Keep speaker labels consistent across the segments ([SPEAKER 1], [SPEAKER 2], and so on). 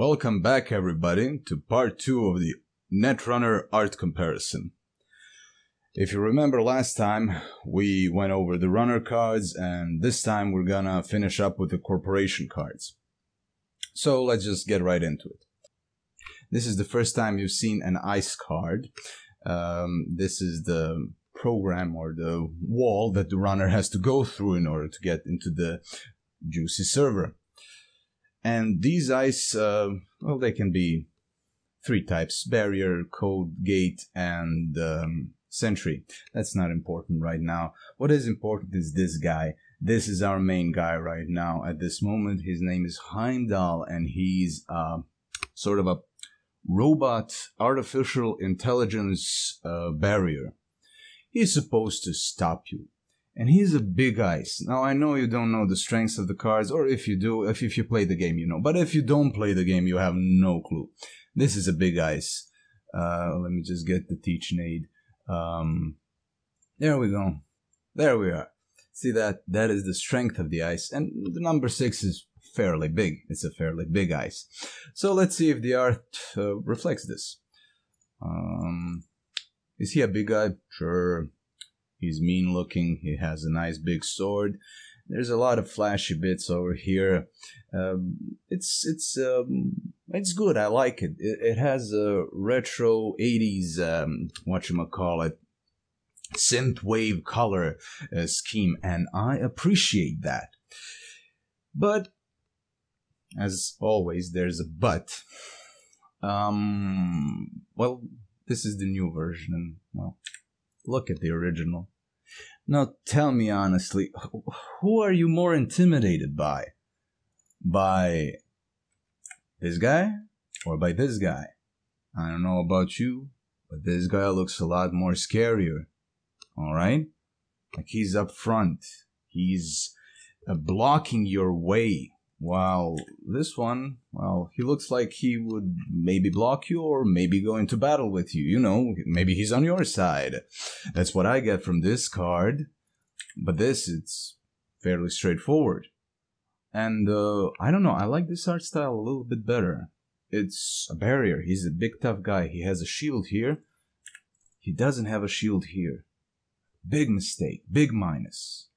[SPEAKER 1] Welcome back, everybody, to part two of the Netrunner art comparison. If you remember last time, we went over the runner cards, and this time we're gonna finish up with the corporation cards. So let's just get right into it. This is the first time you've seen an ice card. Um, this is the program or the wall that the runner has to go through in order to get into the juicy server. And these ice, uh, well, they can be three types barrier, code, gate, and um, sentry. That's not important right now. What is important is this guy. This is our main guy right now at this moment. His name is Heimdall, and he's uh, sort of a robot artificial intelligence uh, barrier. He's supposed to stop you and he's a big ice. Now I know you don't know the strengths of the cards, or if you do, if, if you play the game, you know. But if you don't play the game, you have no clue. This is a big ice. Uh, let me just get the teach nade. Um, there we go. There we are. See that? That is the strength of the ice, and the number six is fairly big. It's a fairly big ice. So let's see if the art uh, reflects this. Um, is he a big guy? Sure. He's mean looking. He has a nice big sword. There's a lot of flashy bits over here. Um, it's it's um, it's good. I like it. It, it has a retro '80s um, what you call it synth wave color uh, scheme, and I appreciate that. But as always, there's a but. Um, well, this is the new version, well, Look at the original. Now tell me honestly, who are you more intimidated by? By this guy or by this guy? I don't know about you, but this guy looks a lot more scarier. Alright? Like he's up front. He's uh, blocking your way while this one, well, he looks like he would maybe block you or maybe go into battle with you. You know, maybe he's on your side. That's what I get from this card. But this, it's fairly straightforward. And uh, I don't know, I like this art style a little bit better. It's a barrier. He's a big tough guy. He has a shield here. He doesn't have a shield here. Big mistake. Big minus.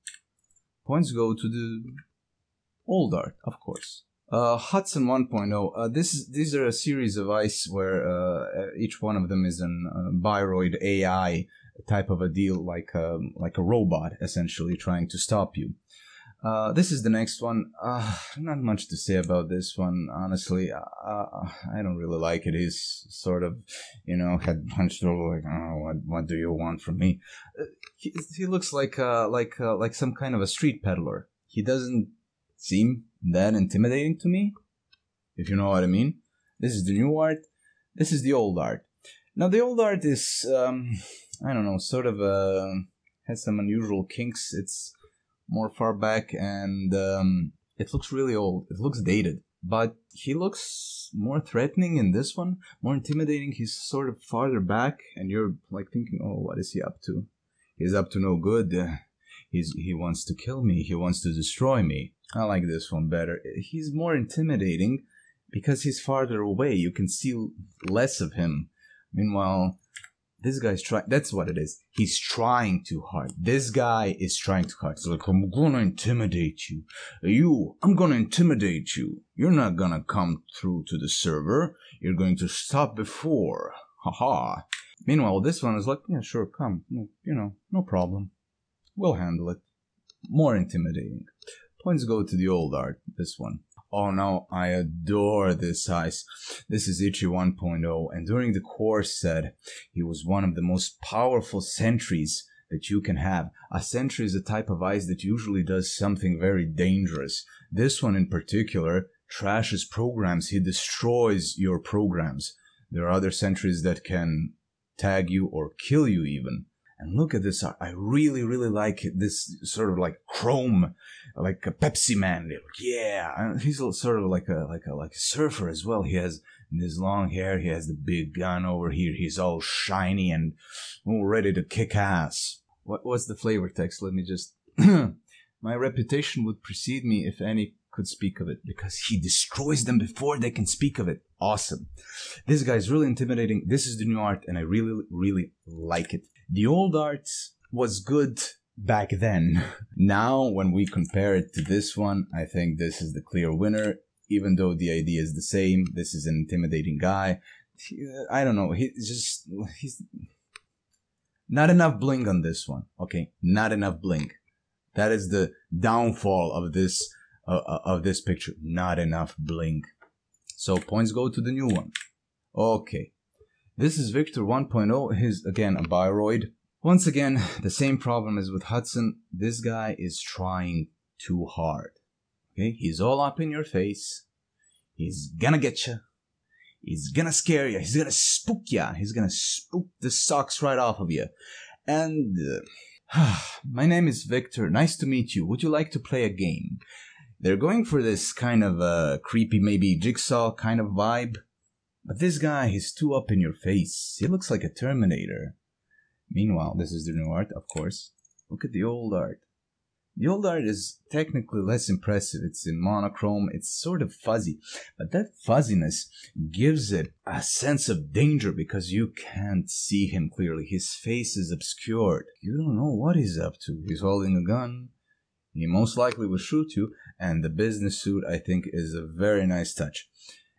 [SPEAKER 1] Points go to the old art, of course. Uh, Hudson 1.0. Uh, this is, these are a series of ice where uh, each one of them is an uh, Bioroid AI type of a deal, like um, like a robot essentially trying to stop you. Uh, this is the next one. Uh, not much to say about this one, honestly. Uh, I don't really like it. He's sort of, you know, head punched over like, oh, what, what do you want from me? Uh, he, he looks like, uh, like, uh, like some kind of a street peddler. He doesn't seem that intimidating to me, if you know what I mean. This is the new art. This is the old art. Now the old art is, um, I don't know, sort of uh, has some unusual kinks. It's more far back and um, it looks really old. It looks dated. But he looks more threatening in this one, more intimidating. He's sort of farther back, and you're like thinking, "Oh, what is he up to? He's up to no good. He's he wants to kill me. He wants to destroy me." I like this one better. He's more intimidating because he's farther away. You can see less of him. Meanwhile, this guy's trying. That's what it is. He's trying too hard. This guy is trying too hard. It's like, I'm gonna intimidate you. You, I'm gonna intimidate you. You're not gonna come through to the server. You're going to stop before. Haha. Meanwhile, this one is like, yeah, sure, come. You know, no problem. We'll handle it. More intimidating. Points go to the old art, this one. Oh no, I adore this ice. This is Ichi 1.0, and during the course said he was one of the most powerful sentries that you can have. A sentry is a type of ice that usually does something very dangerous. This one in particular trashes programs. He destroys your programs. There are other sentries that can tag you or kill you even. And look at this. I really, really like this sort of like chrome, like a Pepsi Man. Yeah, he's sort of like a like a like a surfer as well. He has his long hair. He has the big gun over here. He's all shiny and all ready to kick ass. What was the flavor text? Let me just. My reputation would precede me if any could speak of it because he destroys them before they can speak of it. Awesome. This guy is really intimidating. This is the new art, and I really, really like it. The old art was good back then. Now, when we compare it to this one, I think this is the clear winner. Even though the idea is the same, this is an intimidating guy. I don't know. He's just he's not enough bling on this one. Okay, not enough bling. That is the downfall of this uh, uh, of this picture. Not enough bling. So points go to the new one. Okay. This is Viktor 1.0. He's again a Bioroid. Once again, the same problem as with Hudson. This guy is trying too hard. Okay, he's all up in your face. He's gonna get you. He's gonna scare you. He's gonna spook you. He's gonna spook the socks right off of you. And uh, my name is Viktor. Nice to meet you. Would you like to play a game? They're going for this kind of uh, creepy, maybe jigsaw kind of vibe. But this guy, he's too up in your face. He looks like a Terminator. Meanwhile, this is the new art, of course. Look at the old art. The old art is technically less impressive. It's in monochrome, it's sort of fuzzy, but that fuzziness gives it a sense of danger because you can't see him clearly. His face is obscured. You don't know what he's up to. He's holding a gun. He most likely will shoot you, and the business suit, I think, is a very nice touch.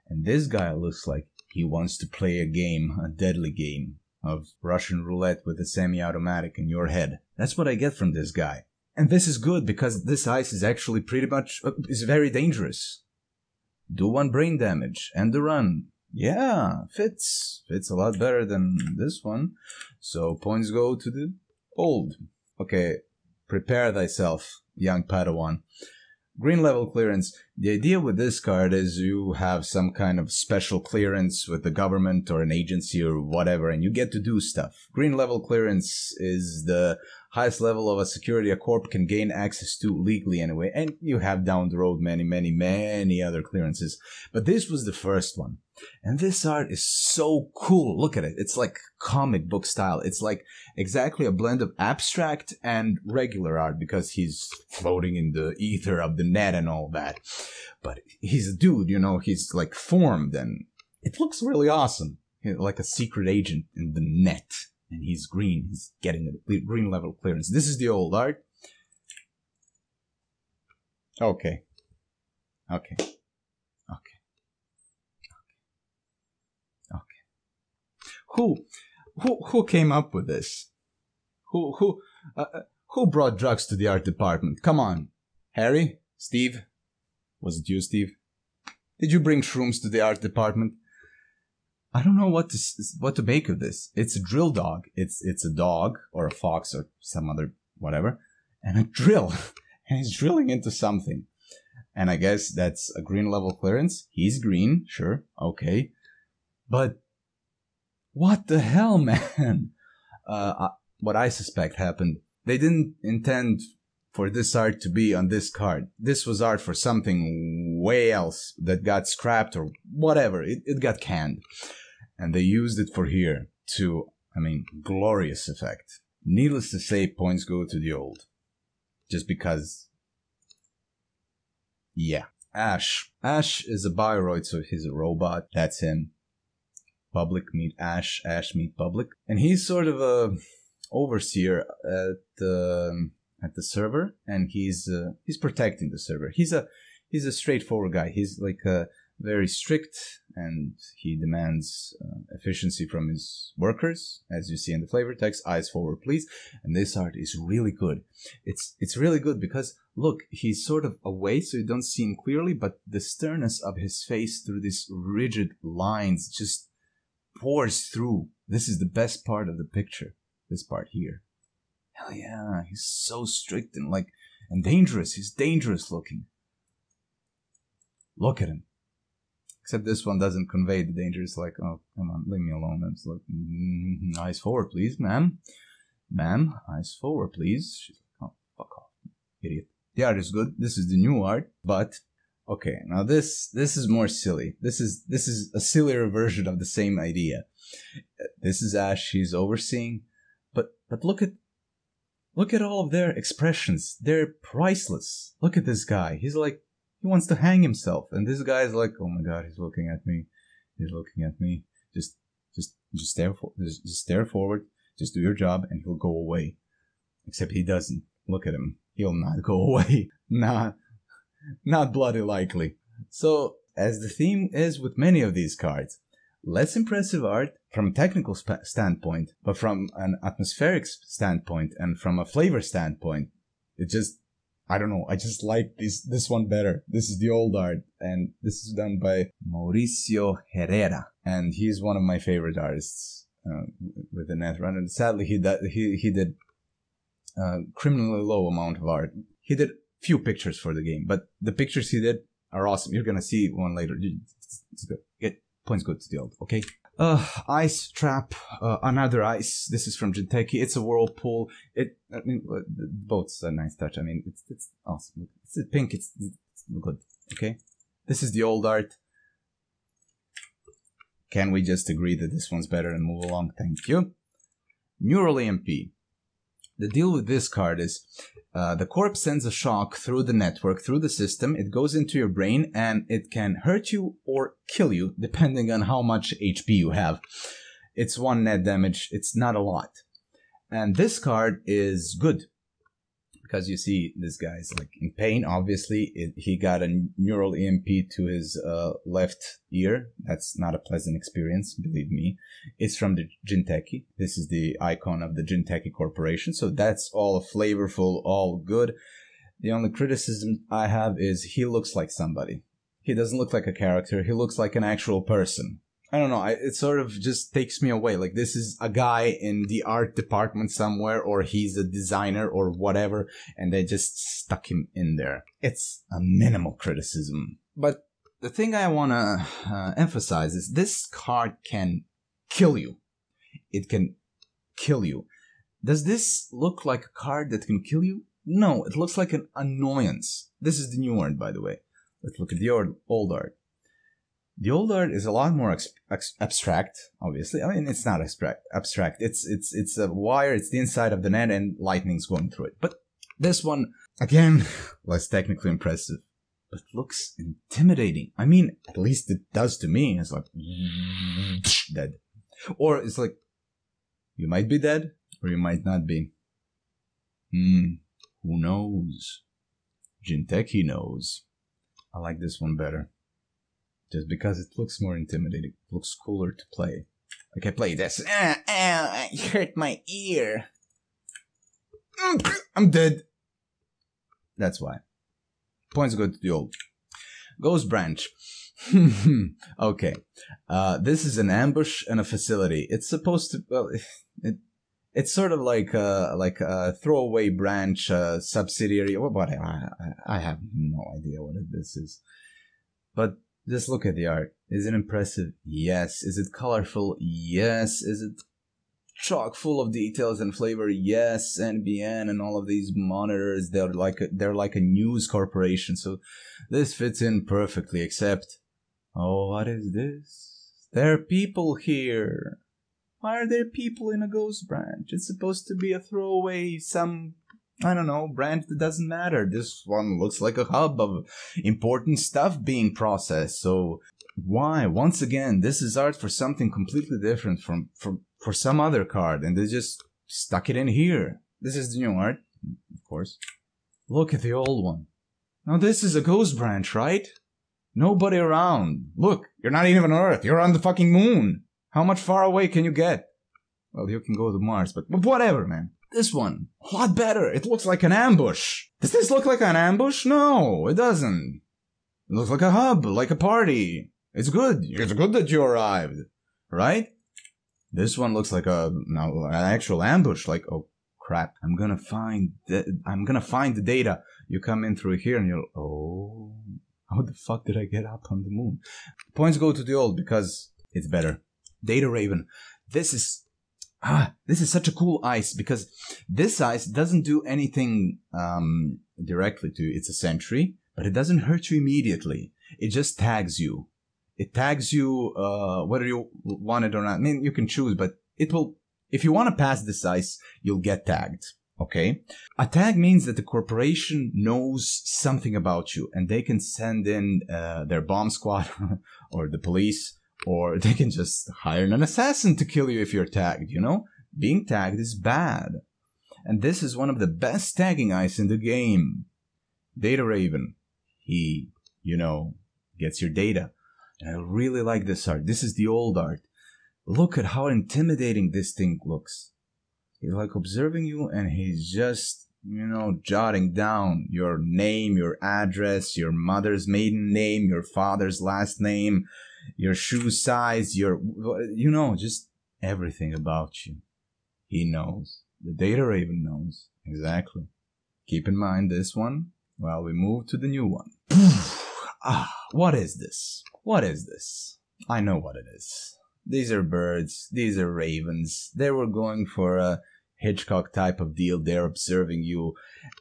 [SPEAKER 1] And this guy looks like he wants to play a game, a deadly game of Russian roulette with a semi automatic in your head. That's what I get from this guy. And this is good because this ice is actually pretty much uh, is very dangerous. Do one brain damage and the run. Yeah, fits. Fits a lot better than this one. So points go to the old. Okay, prepare thyself, young Padawan. Green level clearance. The idea with this card is you have some kind of special clearance with the government or an agency or whatever, and you get to do stuff. Green level clearance is the highest level of a security a corp can gain access to legally anyway. And you have down the road many, many, many other clearances. But this was the first one. And this art is so cool. Look at it. It's like comic book style. It's like exactly a blend of abstract and regular art because he's floating in the ether of the net and all that. But he's a dude, you know, he's like formed and it looks really awesome. Like a secret agent in the net and he's green. He's getting a green level clearance. This is the old art. Okay. Okay. Okay. Okay. Okay. Who, who, who came up with this? Who, who, uh, uh, who brought drugs to the art department? Come on, Harry, Steve. Was it you, Steve? Did you bring shrooms to the art department? I don't know what to what to make of this. It's a drill dog. It's it's a dog or a fox or some other whatever, and a drill, and he's drilling into something. And I guess that's a green level clearance. He's green, sure, okay, but what the hell, man? Uh, what I suspect happened. They didn't intend for this art to be on this card. This was art for something way else that got scrapped or whatever. It, it got canned and they used it for here to, I mean, glorious effect. Needless to say, points go to the old. Just because. Yeah. Ash. Ash is a Bioroid, so he's a robot. That's him. Public meet Ash. Ash meet public. And he's sort of a overseer at the at the server, and he's uh, he's protecting the server. He's a he's a straightforward guy. He's like a very strict and he demands uh, efficiency from his workers as you see in the flavor text. Eyes forward please. And this art is really good. It's it's really good because look he's sort of away so you don't see him clearly but the sternness of his face through these rigid lines just pours through. This is the best part of the picture this part here hell yeah he's so strict and like and dangerous he's dangerous looking look at him Except this one doesn't convey the danger. It's like, oh, come on, leave me alone. It's like, mm, eyes forward, please, ma'am. Ma'am, eyes forward, please. She's like, oh, fuck off, idiot. The art is good. This is the new art, but okay. Now this this is more silly. This is this is a sillier version of the same idea. This is Ash. She's overseeing, but but look at look at all of their expressions. They're priceless. Look at this guy. He's like He wants to hang himself. And this guy's like, oh my god, he's looking at me. He's looking at me. Just, just, just stare, for, just, just stare forward. Just do your job, and he'll go away. Except he doesn't. Look at him. He'll not go away. not, not bloody likely. So, as the theme is with many of these cards, less impressive art from a technical sp- standpoint, but from an atmospheric standpoint and from a flavor standpoint, it just I don't know. I just like this this one better. This is the old art, and this is done by Mauricio Herrera, and he's one of my favorite artists uh, with the Netrunner. Sadly, he did he he did criminally low amount of art. He did few pictures for the game, but the pictures he did are awesome. You're gonna see one later. Get points good to the old. Okay. Uh, ice trap, uh, another ice. This is from Jinteki. It's a whirlpool. It, I mean, the boat's a nice touch. I mean, it's it's awesome. It's pink. It's, it's good. Okay. This is the old art. Can we just agree that this one's better and move along? Thank you. Neural EMP. The deal with this card is uh, the corpse sends a shock through the network, through the system. It goes into your brain and it can hurt you or kill you, depending on how much HP you have. It's one net damage, it's not a lot. And this card is good because you see this guy's like in pain. Obviously, it, he got a neural EMP to his uh, left ear. That's not a pleasant experience, believe me. It's from the Jinteki. This is the icon of the Jinteki Corporation. So that's all flavorful, all good. The only criticism I have is he looks like somebody. He doesn't look like a character. He looks like an actual person. I don't know. I, it sort of just takes me away. Like this is a guy in the art department somewhere, or he's a designer or whatever, and they just stuck him in there. It's a minimal criticism. But the thing I want to uh, emphasize is this card can kill you. It can kill you. Does this look like a card that can kill you? No, it looks like an annoyance. This is the new art, by the way. Let's look at the old, old art. The old art is a lot more ex- ex- abstract. Obviously, I mean it's not abstract. Abstract. It's it's it's a wire. It's the inside of the net, and lightning's going through it. But this one, again, less technically impressive, but looks intimidating. I mean, at least it does to me. It's like dead, or it's like you might be dead, or you might not be. Hmm. Who knows? Jinteki knows. I like this one better just because it looks more intimidating, it looks cooler to play. Like I play this, ah, ah, I hurt my ear. I'm dead. That's why. Points go to the old. Ghost Branch. okay. Uh, this is an ambush and a facility. It's supposed to, well, it, it's sort of like a, like a throwaway branch, uh, subsidiary. What, I, I, I have no idea what this is. But just look at the art. Is it impressive? Yes. Is it colorful? Yes. Is it chock full of details and flavor? Yes. NBN and all of these monitors, they're like a, they're like a news corporation. So this fits in perfectly. Except, oh, what is this? There are people here. Why are there people in a ghost branch? It's supposed to be a throwaway, some I don't know, branch that doesn't matter. This one looks like a hub of important stuff being processed. So why? Once again, this is art for something completely different from, from for some other card, and they just stuck it in here. This is the new art, of course. Look at the old one. Now this is a ghost branch, right? Nobody around. Look, you're not even on Earth. You're on the fucking moon. How much far away can you get? Well, you can go to Mars, but, but whatever, man. This one, a lot better. It looks like an ambush. Does this look like an ambush? No, it doesn't. It looks like a hub, like a party. It's good. It's good that you arrived, right? This one looks like a now an actual ambush. Like, oh crap, I'm gonna find the, I'm gonna find the data. You come in through here and you're oh, how the fuck did I get up on the moon? Points go to the old because it's better. Data Raven. This is ah, this is such a cool ice because this ice doesn't do anything um, directly to you. It's a sentry, but it doesn't hurt you immediately. It just tags you. It tags you uh, whether you want it or not. I mean, you can choose, but it will. If you want to pass this ice, you'll get tagged. Okay. A tag means that the corporation knows something about you and they can send in uh, their bomb squad or the police or they can just hire an assassin to kill you if you're tagged, you know? Being tagged is bad. And this is one of the best tagging eyes in the game. Data Raven. He, you know, gets your data. And I really like this art. This is the old art. Look at how intimidating this thing looks. He's like observing you and he's just, you know, jotting down your name, your address, your mother's maiden name, your father's last name, your shoe size, your, you know, just everything about you. He knows. The data raven knows. Exactly. Keep in mind this one while we move to the new one. ah, what is this? What is this? I know what it is. These are birds. These are ravens. They were going for a Hitchcock type of deal. They're observing you.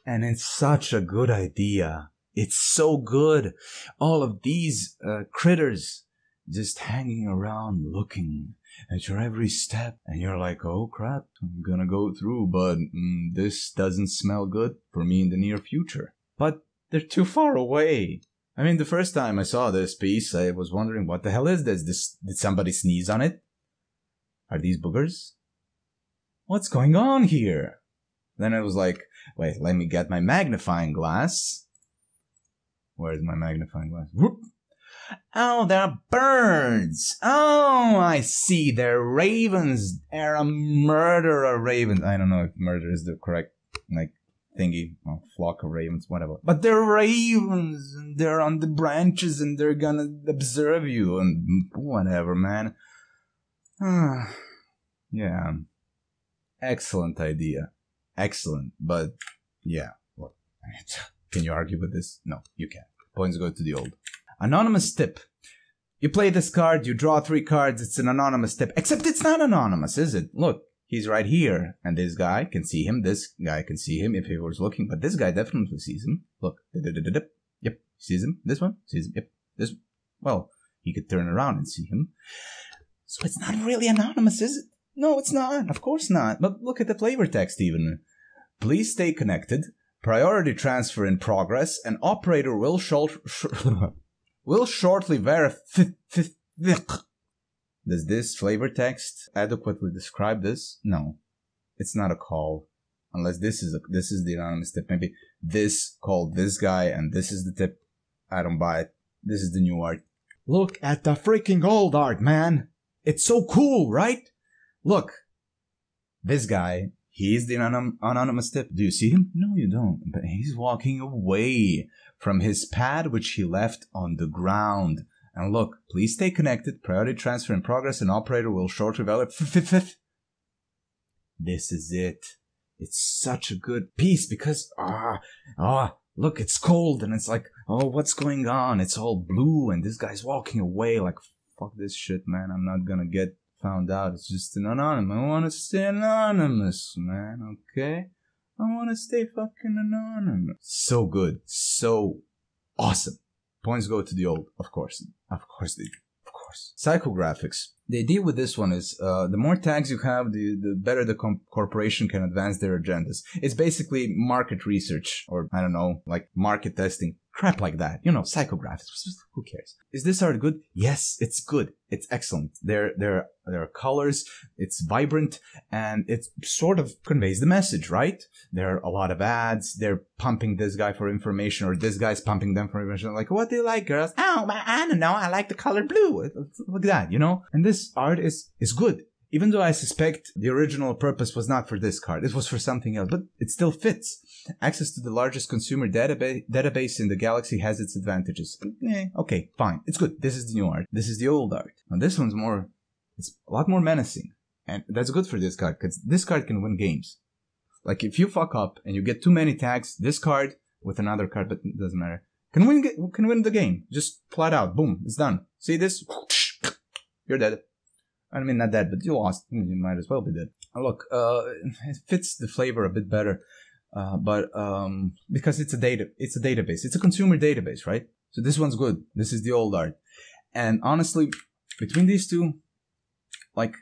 [SPEAKER 1] And it's such a good idea. It's so good. All of these uh, critters just hanging around looking at your every step. And you're like, oh crap, I'm gonna go through, but mm, this doesn't smell good for me in the near future. But they're too far away. I mean, the first time I saw this piece, I was wondering, what the hell is this? this did somebody sneeze on it? Are these boogers? What's going on here? Then I was like, wait, let me get my magnifying glass. Where's my magnifying glass? Whoop. Oh, they're birds. Oh, I see. They're ravens. They're a murderer raven. I don't know if murder is the correct like thingy, flock of ravens, whatever. But they're ravens, and they're on the branches, and they're gonna observe you, and whatever, man. Ah, yeah, excellent idea, excellent. But yeah. Can you argue with this? No, you can't. Points go to the old. Anonymous tip. You play this card, you draw three cards, it's an anonymous tip. Except it's not anonymous, is it? Look, he's right here, and this guy can see him, this guy can see him if he was looking, but this guy definitely sees him. Look. Yep, sees him. This one sees him. Yep. This well, he could turn around and see him. So it's not really anonymous, is it? No, it's not. Of course not. But look at the flavor text even. Please stay connected. Priority transfer in progress. An operator will short will shortly verify. Does this flavor text adequately describe this? No, it's not a call, unless this is a this is the anonymous tip. Maybe this called this guy, and this is the tip. I don't buy it. This is the new art. Look at the freaking old art, man. It's so cool, right? Look, this guy. He's the anon- anonymous tip. Do you see him? No, you don't. But he's walking away from his pad, which he left on the ground. And look, please stay connected. Priority transfer in progress. An operator will shortly validate. This is it. It's such a good piece because ah ah look, it's cold and it's like oh what's going on? It's all blue and this guy's walking away like fuck this shit, man. I'm not gonna get found out. It's just an anonymous. I want to stay anonymous, man. Okay. I want to stay fucking anonymous. So good. So awesome. Points go to the old, of course. Of course they do. Of course. Psychographics. The idea with this one is uh, the more tags you have, the, the better the corporation can advance their agendas. It's basically market research, or I don't know, like market testing crap like that. You know, psychographs. Who cares? Is this art good? Yes, it's good. It's excellent. There, there, there are colors. It's vibrant, and it sort of conveys the message, right? There are a lot of ads. They're pumping this guy for information, or this guy's pumping them for information. Like, what do you like, girls? Oh, I don't know. I like the color blue. Look at that, you know. And this art is is good even though I suspect the original purpose was not for this card, it was for something else, but it still fits. Access to the largest consumer database database in the galaxy has its advantages. Eh, okay, fine. It's good. This is the new art. This is the old art. And this one's more, it's a lot more menacing. And that's good for this card, because this card can win games. Like if you fuck up and you get too many tags, this card with another card, but it doesn't matter, can win, can win the game. Just flat out. Boom. It's done. See this? You're dead. I mean, not dead, but you lost. You might as well be dead. Look, uh, it fits the flavor a bit better, uh, but um, because it's a data, it's a database. It's a consumer database, right? So this one's good. This is the old art, and honestly, between these two, like,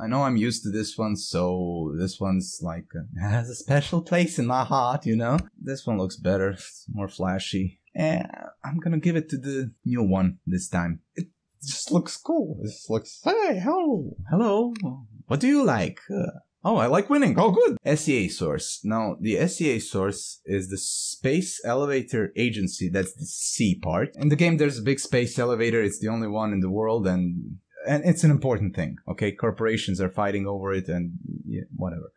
[SPEAKER 1] I know I'm used to this one, so this one's like has a special place in my heart, you know. This one looks better, it's more flashy. And I'm gonna give it to the new one this time. It just looks cool. It just looks, hey, hello, hello. What do you like? Uh, oh, I like winning. Oh, good. SEA source. Now, the SEA source is the Space Elevator Agency. That's the C part. In the game, there's a big space elevator. It's the only one in the world, and and it's an important thing. Okay, corporations are fighting over it, and yeah, whatever.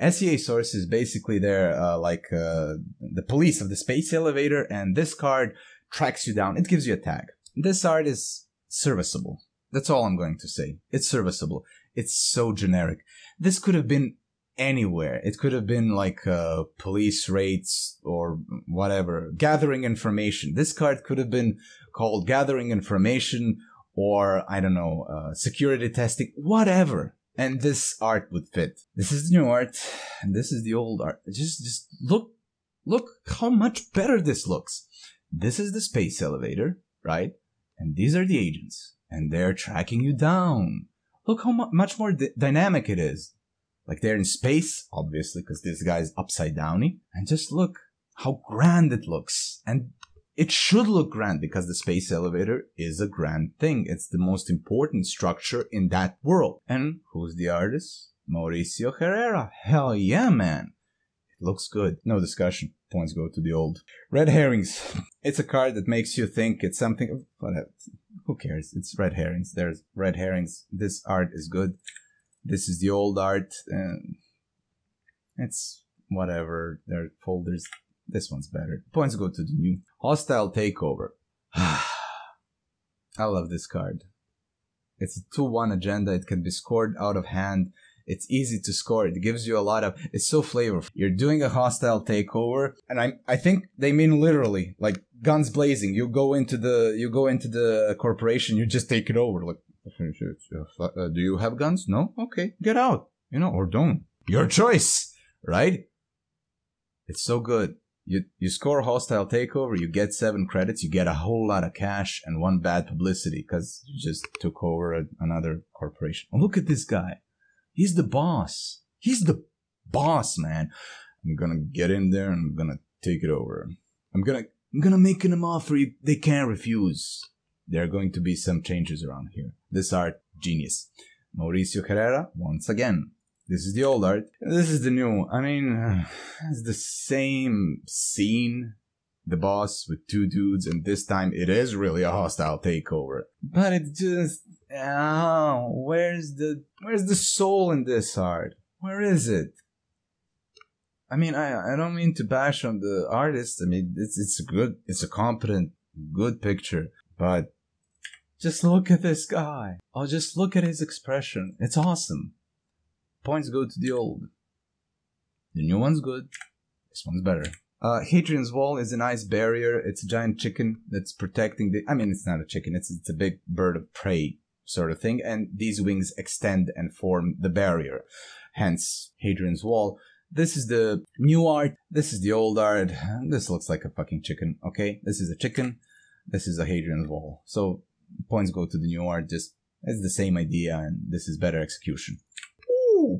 [SPEAKER 1] SEA source is basically there, uh, like uh, the police of the space elevator, and this card tracks you down. It gives you a tag. This art is serviceable. That's all I'm going to say. It's serviceable. It's so generic. This could have been anywhere. It could have been like uh, police raids or whatever, gathering information. This card could have been called gathering information or I don't know, uh, security testing, whatever. And this art would fit. This is the new art, and this is the old art. Just, just look, look how much better this looks. This is the space elevator, right? And these are the agents, and they're tracking you down. Look how mu- much more d- dynamic it is. Like they're in space, obviously, because this guy's upside downy. And just look how grand it looks. And it should look grand because the space elevator is a grand thing. It's the most important structure in that world. And who's the artist? Mauricio Herrera. Hell yeah, man. Looks good. No discussion. Points go to the old. Red herrings. It's a card that makes you think it's something. Whatever. Who cares? It's red herrings. There's red herrings. This art is good. This is the old art. And it's whatever. There are folders. This one's better. Points go to the new. Hostile Takeover. I love this card. It's a 2 1 agenda. It can be scored out of hand. It's easy to score. It gives you a lot of. It's so flavorful. You're doing a hostile takeover, and I I think they mean literally, like guns blazing. You go into the you go into the corporation. You just take it over. Like, do you have guns? No. Okay, get out. You know, or don't. Your choice, right? It's so good. You you score hostile takeover, you get seven credits, you get a whole lot of cash and one bad publicity because you just took over a, another corporation. Look at this guy. He's the boss. He's the boss, man. I'm gonna get in there and I'm gonna take it over. I'm gonna I'm gonna make an offer they can't refuse. There are going to be some changes around here. This art, genius. Mauricio Herrera, once again, this is the old art. This is the new. I mean, it's the same scene. The boss with two dudes, and this time it is really a hostile takeover. But it's just, oh, where's the, where's the soul in this art? Where is it? I mean, I, I don't mean to bash on the artist. I mean, it's, it's a good, it's a competent, good picture, but just look at this guy. Oh, just look at his expression. It's awesome points go to the old. The new one's good. This one's better. Uh, Hadrian's Wall is a nice barrier. It's a giant chicken that's protecting the. I mean, it's not a chicken. It's it's a big bird of prey sort of thing, and these wings extend and form the barrier. Hence, Hadrian's Wall. This is the new art. This is the old art. This looks like a fucking chicken. Okay, this is a chicken. This is a Hadrian's Wall. So points go to the new art. Just it's the same idea, and this is better execution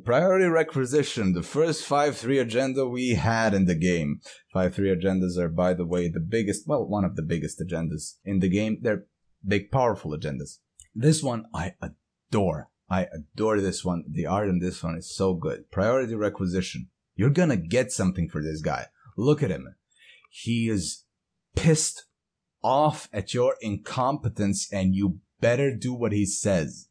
[SPEAKER 1] priority requisition, the first 5-3 agenda we had in the game. 5-3 agendas are, by the way, the biggest, well, one of the biggest agendas in the game. They're big, powerful agendas. This one I adore. I adore this one. The art in this one is so good. Priority requisition. You're gonna get something for this guy. Look at him. He is pissed off at your incompetence and you better do what he says.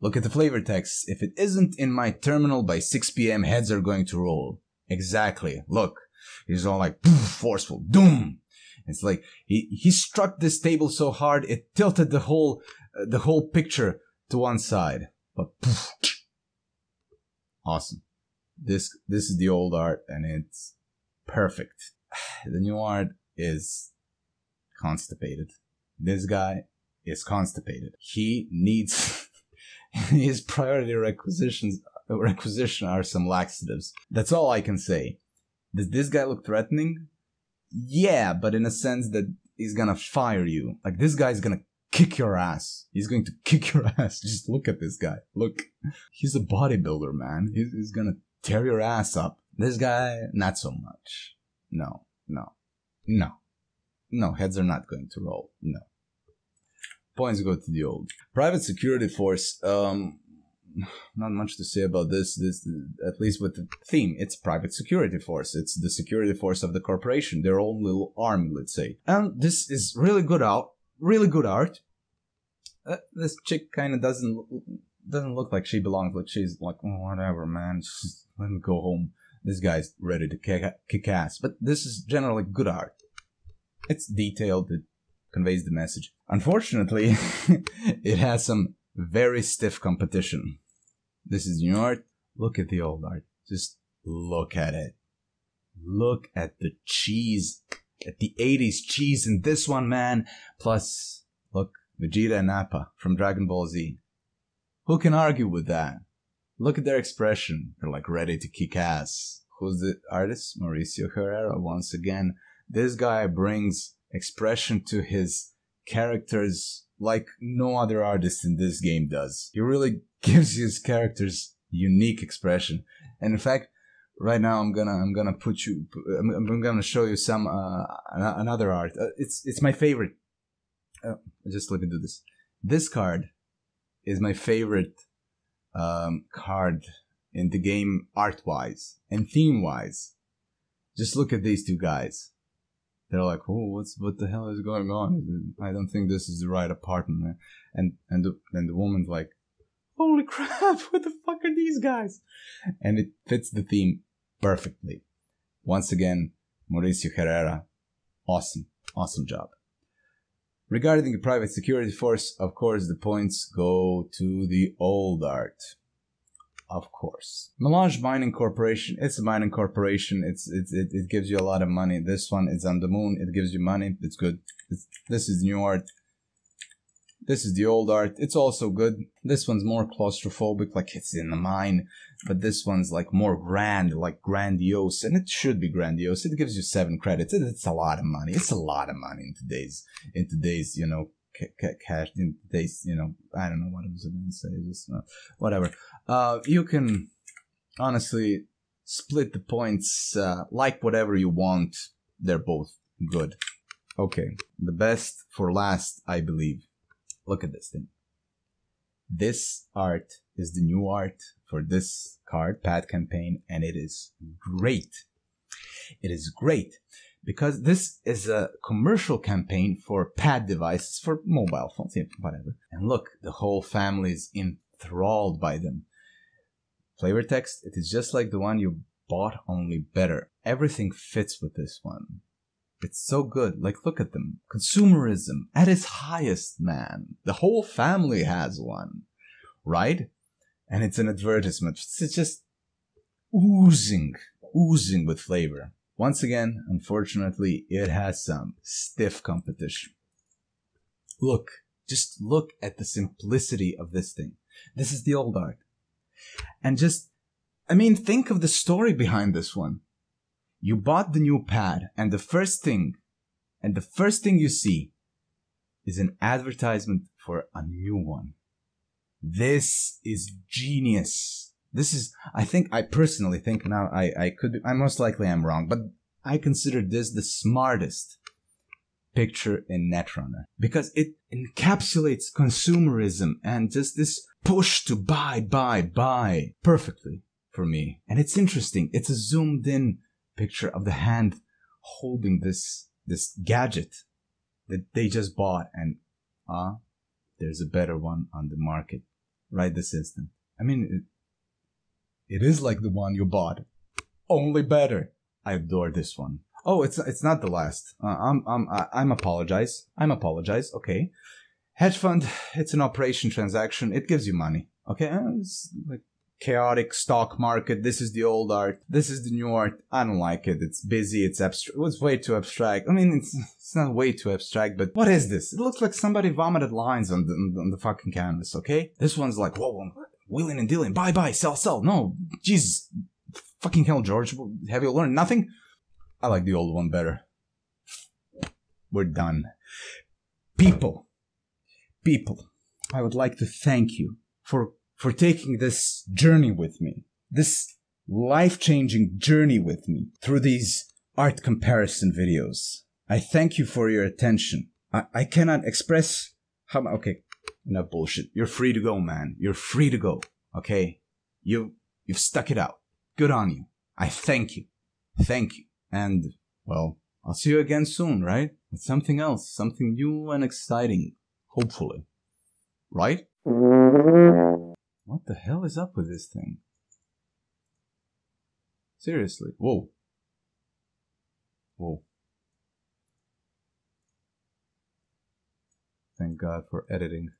[SPEAKER 1] Look at the flavor text. If it isn't in my terminal by 6 p.m., heads are going to roll. Exactly. Look. He's all like, forceful. Doom. It's like he, he struck this table so hard it tilted the whole the whole picture to one side. But poof. awesome. This this is the old art and it's perfect. The new art is constipated. This guy is constipated. He needs his priority requisitions requisition are some laxatives. That's all I can say. Does this guy look threatening? Yeah, but in a sense that he's gonna fire you. Like this guy's gonna kick your ass. He's going to kick your ass. Just look at this guy. Look, he's a bodybuilder, man. He's, he's gonna tear your ass up. This guy, not so much. No, no, no, no. Heads are not going to roll. No. Points go to the old private security force. Um, not much to say about this. This, at least with the theme, it's private security force. It's the security force of the corporation, their own little army, let's say. And this is really good out, really good art. Uh, this chick kind of doesn't doesn't look like she belongs. Like she's like, oh, whatever, man. Just let me go home. This guy's ready to kick, kick ass. But this is generally good art. It's detailed. It conveys the message. Unfortunately, it has some very stiff competition. This is new art. Look at the old art. Just look at it. Look at the cheese. At the 80s cheese in this one, man. Plus, look, Vegeta and Nappa from Dragon Ball Z. Who can argue with that? Look at their expression. They're like ready to kick ass. Who's the artist? Mauricio Herrera once again. This guy brings expression to his characters like no other artist in this game does. He really gives his characters unique expression. And in fact, right now I'm gonna I'm gonna put you I'm, I'm gonna show you some uh, another art. Uh, it's it's my favorite. Uh, just let me do this. This card is my favorite um, card in the game art wise and theme wise. Just look at these two guys they're like, "Oh, what's what the hell is going on? I don't think this is the right apartment." And and the, and the woman's like, "Holy crap! What the fuck are these guys?" And it fits the theme perfectly. Once again, Mauricio Herrera, awesome, awesome job. Regarding the private security force, of course, the points go to the old art of course. Melange Mining Corporation, it's a mining corporation. It's, it's it, it gives you a lot of money. This one is on the moon. It gives you money. It's good. It's, this is new art. This is the old art. It's also good. This one's more claustrophobic, like it's in the mine. But this one's like more grand, like grandiose. And it should be grandiose. It gives you seven credits. It's a lot of money. It's a lot of money in today's, in today's, you know, cash in today's, you know, I don't know what I was going to say, just uh, whatever. Uh, you can honestly split the points, uh, like whatever you want. They're both good. Okay, the best for last, I believe. Look at this thing. This art is the new art for this card, Pad Campaign, and it is great. It is great because this is a commercial campaign for pad devices for mobile phones, whatever. And look, the whole family is enthralled by them. Flavor text, it is just like the one you bought, only better. Everything fits with this one. It's so good. Like, look at them. Consumerism at its highest, man. The whole family has one, right? And it's an advertisement. It's just oozing, oozing with flavor. Once again, unfortunately, it has some stiff competition. Look, just look at the simplicity of this thing. This is the old art. And just, I mean, think of the story behind this one. You bought the new pad, and the first thing, and the first thing you see is an advertisement for a new one. This is genius. This is, I think, I personally think now I, I could, I most likely am wrong, but I consider this the smartest picture in Netrunner because it encapsulates consumerism and just this push to buy, buy, buy perfectly for me. And it's interesting. It's a zoomed in picture of the hand holding this, this gadget that they just bought and, ah, uh, there's a better one on the market right this instant. I mean, it is like the one you bought, only better. I adore this one. Oh, it's it's not the last. Uh, I'm I'm I'm apologize. I'm apologize. Okay, hedge fund. It's an operation transaction. It gives you money. Okay, uh, it's like chaotic stock market. This is the old art. This is the new art. I don't like it. It's busy. It's abstract. It's way too abstract. I mean, it's it's not way too abstract, but what is this? It looks like somebody vomited lines on the on the fucking canvas. Okay, this one's like whoa, wheeling and dealing, buy, buy, sell, sell. No, Jesus, fucking hell, George, have you learned nothing? I like the old one better. We're done. People. people, I would like to thank you for for taking this journey with me. This life-changing journey with me through these art comparison videos. I thank you for your attention. I, I cannot express how okay, enough bullshit. You're free to go, man. You're free to go. Okay? You you've stuck it out. Good on you. I thank you. Thank you. And well, I'll see you again soon, right? With something else, something new and exciting, hopefully. Right? What the hell is up with this thing? Seriously. Whoa. Whoa. Thank God for editing.